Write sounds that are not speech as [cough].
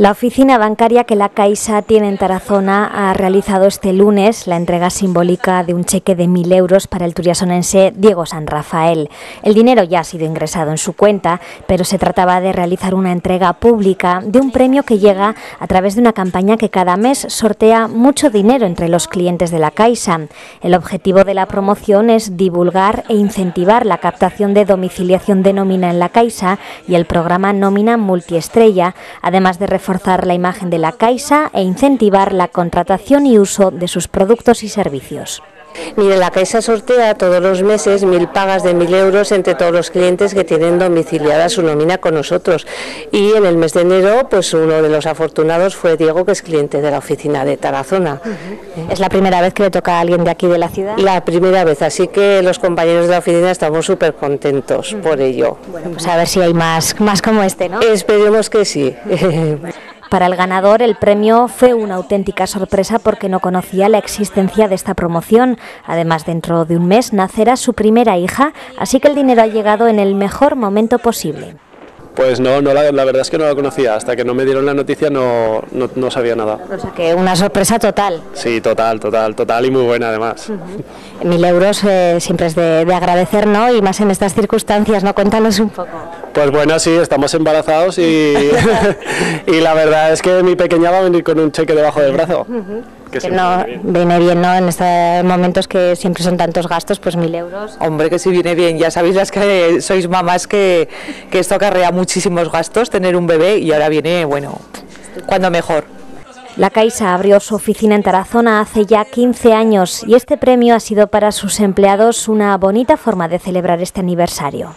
La oficina bancaria que la Caixa tiene en Tarazona ha realizado este lunes la entrega simbólica de un cheque de mil euros para el turiasonense Diego San Rafael. El dinero ya ha sido ingresado en su cuenta, pero se trataba de realizar una entrega pública de un premio que llega a través de una campaña que cada mes sortea mucho dinero entre los clientes de la Caixa. El objetivo de la promoción es divulgar e incentivar la captación de domiciliación de nómina en la Caixa y el programa Nómina Multiestrella, además de reforzar reforzar la imagen de la Caixa e incentivar la contratación y uso de sus productos y servicios. Mire, la Caixa sortea todos los meses mil pagas de mil euros entre todos los clientes que tienen domiciliada su nómina con nosotros. Y en el mes de enero, pues uno de los afortunados fue Diego, que es cliente de la oficina de Tarazona. ¿Es la primera vez que le toca a alguien de aquí de la ciudad? La primera vez, así que los compañeros de la oficina estamos súper contentos por ello. Bueno, pues a ver si hay más, más como este, ¿no? Esperemos que sí. [laughs] Para el ganador, el premio fue una auténtica sorpresa porque no conocía la existencia de esta promoción. Además, dentro de un mes nacerá su primera hija, así que el dinero ha llegado en el mejor momento posible. Pues no, no la, verdad es que no la conocía. Hasta que no me dieron la noticia no, no, sabía nada. O sea que una sorpresa total. Sí, total, total, total y muy buena además. Mil euros eh, siempre es de, de, agradecer, ¿no? Y más en estas circunstancias, ¿no? Cuéntanos un poco. Pues bueno, sí, estamos embarazados y, [laughs] [laughs] y la verdad es que mi pequeña va a venir con un cheque debajo del brazo. Que, no viene bien, ¿no? En estos momentos que siempre son tantos gastos, pues mil euros. Hombre, que sí viene bien. Ya sabéis las que sois mamás que, que esto acarrea muchísimos gastos, tener un bebé y ahora viene, bueno, cuando mejor. La Caixa abrió su oficina en Tarazona hace ya 15 años y este premio ha sido para sus empleados una bonita forma de celebrar este aniversario.